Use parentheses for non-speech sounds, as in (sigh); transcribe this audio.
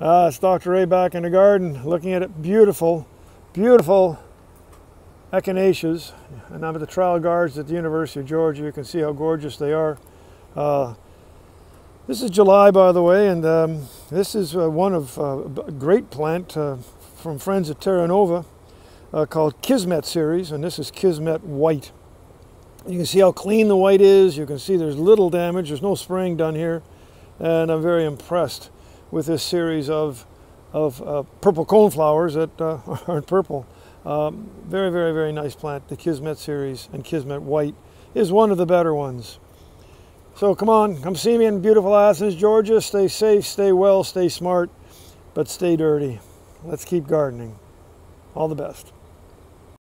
Uh, it's Dr. A back in the garden looking at it. Beautiful, beautiful echinaceas. And I'm at the trial guards at the University of Georgia. You can see how gorgeous they are. Uh, this is July, by the way, and um, this is uh, one of uh, a great plant uh, from friends at Terra Nova uh, called Kismet series, and this is Kismet White. You can see how clean the white is. You can see there's little damage. There's no spraying done here, and I'm very impressed with this series of of uh, purple coneflowers that uh, (laughs) aren't purple. Um, very, very, very nice plant. The Kismet series and Kismet White is one of the better ones. So come on, come see me in beautiful Athens, Georgia. Stay safe, stay well, stay smart, but stay dirty. Let's keep gardening. All the best.